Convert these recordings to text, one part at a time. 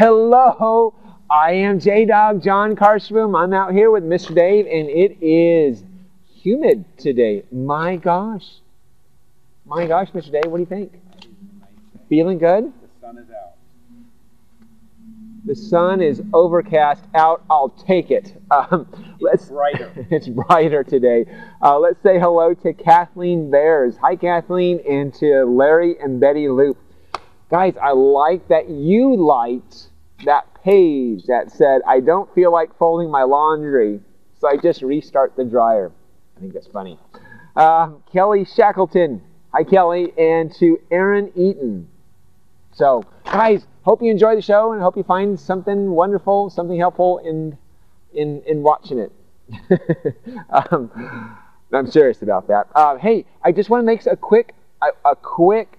Hello, I am J Dog John Karstrom. I'm out here with Mr. Dave, and it is humid today. My gosh. My gosh, Mr. Dave, what do you think? Feeling good? The sun is out. The sun is overcast out. I'll take it. Um, It's brighter. it's brighter today. Uh, let's say hello to Kathleen Bears. Hi, Kathleen, and to Larry and Betty Loop. Guys, I like that you liked that page that said, I don't feel like folding my laundry, so I just restart the dryer. I think that's funny. Uh, Kelly Shackleton. Hi, Kelly, and to Aaron Eaton. So, guys, hope you enjoy the show and hope you find something wonderful, something helpful in in in watching it. um, I'm serious about that. Uh, hey, I just want to make a quick a, a quick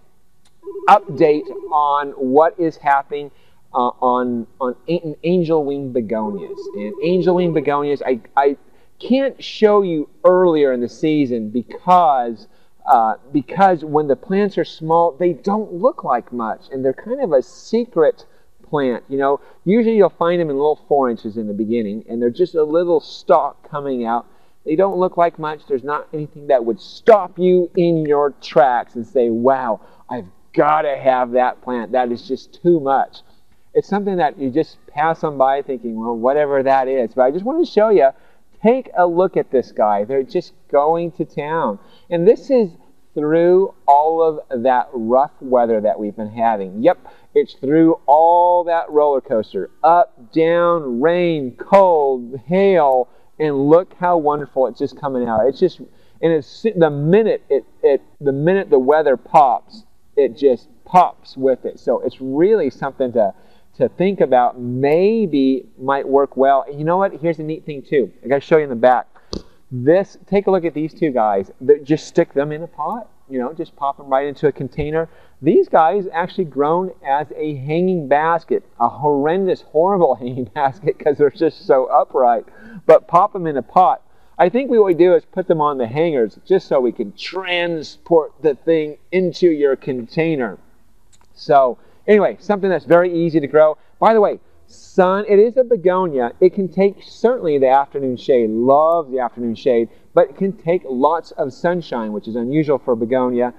update on what is happening uh, on on an- angel wing begonias. And angel wing begonias, I I can't show you earlier in the season because uh, because when the plants are small, they don't look like much, and they're kind of a secret plant. You know, usually you'll find them in little four inches in the beginning, and they're just a little stalk coming out. They don't look like much. There's not anything that would stop you in your tracks and say, "Wow, I've got to have that plant. That is just too much." It's something that you just pass on by thinking, "Well, whatever that is." But I just want to show you. Take a look at this guy. They're just going to town, and this is through all of that rough weather that we've been having. Yep, it's through all that roller coaster up, down, rain, cold, hail, and look how wonderful it's just coming out. It's just, and it's the minute it, it the minute the weather pops, it just pops with it. So it's really something to to think about. Maybe might work well. And you know what? Here's a neat thing too. I got to show you in the back. This, take a look at these two guys. They- Just stick them in a pot, you know, just pop them right into a container. These guys actually grown as a hanging basket, a horrendous, horrible hanging basket because they're just so upright. But pop them in a pot. I think what we do is put them on the hangers just so we can transport the thing into your container. So anyway, something that's very easy to grow. By the way, sun, it is a begonia. It can take certainly the afternoon shade, loves the afternoon shade, but it can take lots of sunshine, which is unusual for a begonia.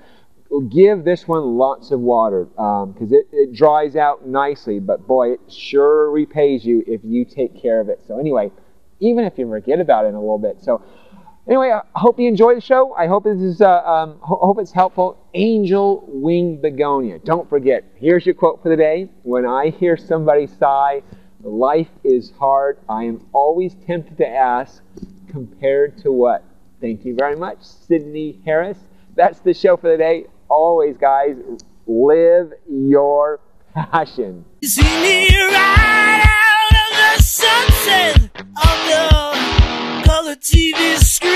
Give this one lots of water um, because it, it dries out nicely, but boy, it sure repays you if you take care of it. So anyway, even if you forget about it in a little bit. So Anyway, I hope you enjoy the show. I hope this is uh, um, ho- hope it's helpful. Angel wing begonia. Don't forget. Here's your quote for the day. When I hear somebody sigh, "Life is hard," I am always tempted to ask, "Compared to what?" Thank you very much, Sydney Harris. That's the show for the day. Always, guys, live your passion. See me right противишь